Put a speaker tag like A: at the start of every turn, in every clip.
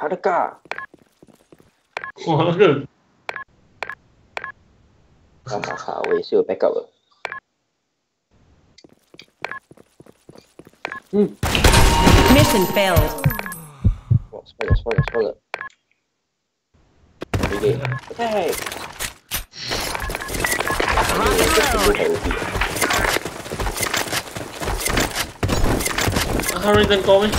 A: 他的尬，
B: 哇，那个
A: 哈哈哈，我也是有 backup 的。嗯，
C: Mission failed.
A: 哇，spoil 了，spoil 了，spoil 了。一个，attack。这个很无敌。
B: 啊他认真高咩？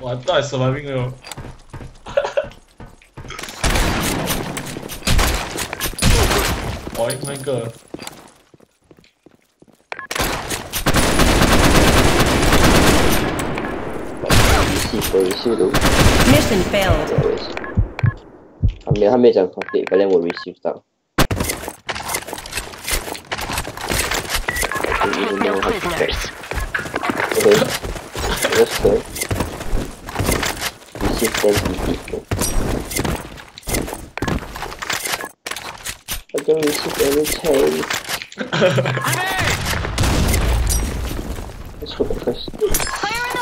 B: 哇，带什么命了？喂，那个，
A: 系回系都
C: Mission failed.
A: 对我也是。他没有他没有讲 complete，本来我 receive 到。Even
D: No
A: though I have to check.
D: prisoners.
A: Okay. That's good. Receive 10 EP. I don't receive anything.
D: Grenade!
A: Let's go first.
D: The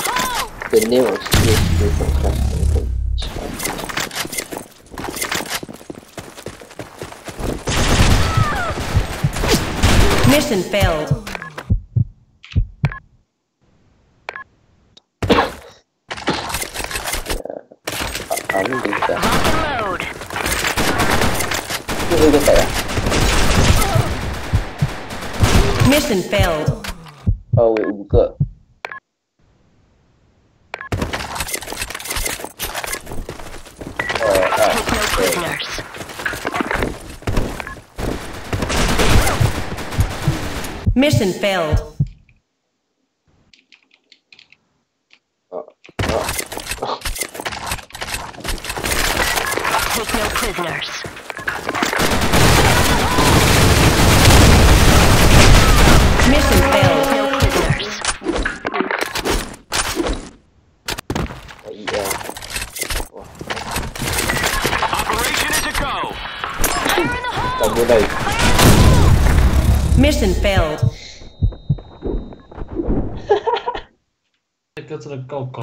D: hole!
A: The of is from first.
C: Mission failed.
A: I don't do that.
C: Mission failed.
D: Oh wait,
C: Mission failed.
D: no prisoners.
C: Mission failed.
D: No prisoners. Operation is a go. Fire in the hole.
C: Mission failed.
B: Ik had er een kalk.